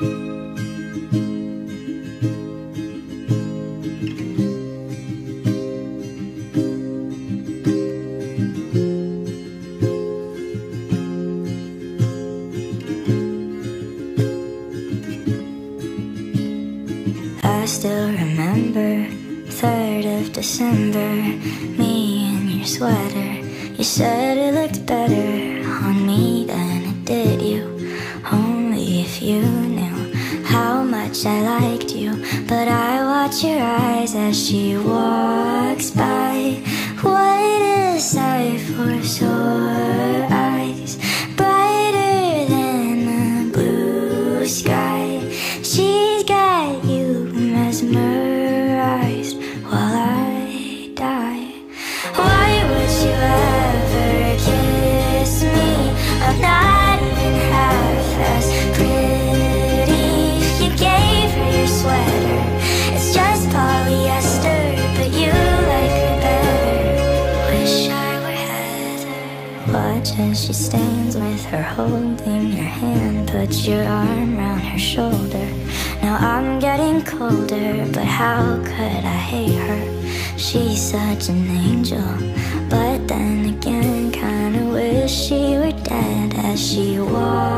I still remember 3rd of December Me in your sweater. You said it looked better But I watch your eyes as she walks by. What a sight for sore eyes Brighter than the blue sky. She's got you mesmerized Watch as she stands with her holding your hand. Put your arm around her shoulder. Now I'm getting colder, but how could I hate her? She's such an angel, but then again, kinda wish she were dead as she walks